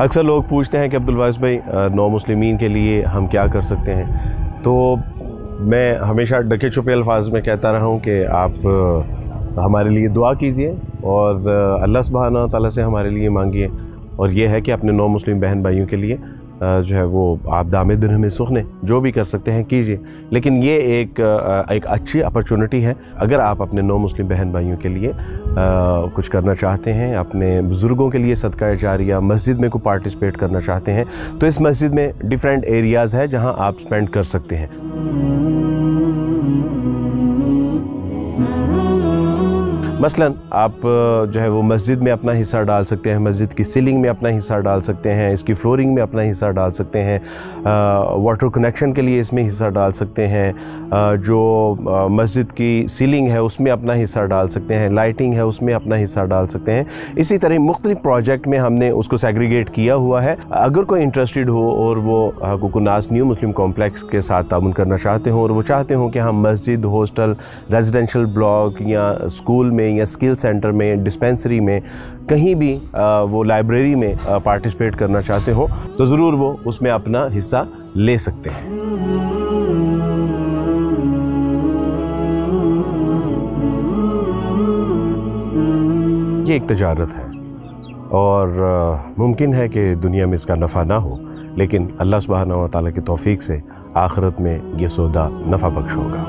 अक्सर लोग पूछते हैं कि अब्दुल वाइस भाई नौ मुस्लिमीन के लिए हम क्या कर सकते हैं? तो मैं हमेशा डके छुपे अल्फाज में कहता रहा हूँ कि आप हमारे लिए दुआ कीजिए और अल्लाह सुबहाना तला से हमारे लिए मांगिए और ये है कि अपने नौ मुस्लिम बहन भाइयों के लिए जो है वो आप दामे दिन में सुखने, जो भी कर सकते हैं, कीजिए। लेकिन ये एक एक अच्छी अपॉर्चुनिटी है। अगर आप अपने नौ मुस्लिम बहन भाइयों के लिए कुछ करना चाहते हैं, अपने बुज़ुर्गों के लिए सदका जारिया मस्जिद में को पार्टिसिपेट करना चाहते हैं तो इस मस्जिद में डिफरेंट एरियाज़ है जहाँ आप स्पेंड कर सकते हैं। मसलन, आप जो है वो मस्जिद में अपना हिस्सा डाल सकते हैं, मस्जिद की सीलिंग में अपना हिस्सा डाल सकते हैं, इसकी फ्लोरिंग में अपना हिस्सा डाल सकते हैं वाटर कनेक्शन के लिए इसमें हिस्सा डाल सकते हैं जो मस्जिद की सीलिंग है उसमें अपना हिस्सा डाल सकते हैं लाइटिंग है उसमें अपना हिस्सा डाल सकते हैं। इसी तरह मुख्तलिफ़ प्रोजेक्ट में हमने उसको सेग्रीगेट किया हुआ है। अगर कोई इंटरेस्टेड हो और वो हकूकनास न्यू मुस्लिम कॉम्प्लेक्स के साथ ताउन करना चाहते हों और वो चाहते हों कि हम मस्जिद हॉस्टल रेजिडेंशल ब्लॉक या स्कूल में या स्किल सेंटर में डिस्पेंसरी में, कहीं भी वो लाइब्रेरी में पार्टिसिपेट करना चाहते हो तो ज़रूर वो उसमें अपना हिस्सा ले सकते हैं। ये एक तजारत है और मुमकिन है कि दुनिया में इसका नफ़ा ना हो, लेकिन अल्लाह सुबहाना ताला की तौफीक से आखिरत में ये सौदा नफ़ा बख्श होगा।